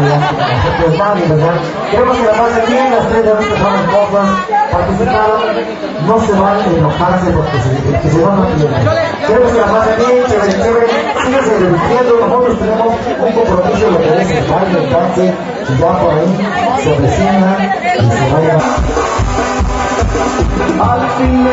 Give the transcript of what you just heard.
Nadie, ¿verdad? Queremos que la pasen bien, las tres de las personas pocas participaron, no se van a enojarse porque se, que se van a tienen. Queremos que la pasen bien, chévere, chévere, síganse divirtiendo, nosotros tenemos un compromiso de que es el baile, el dance, y ya por ahí se avecina y se vayan. Al fin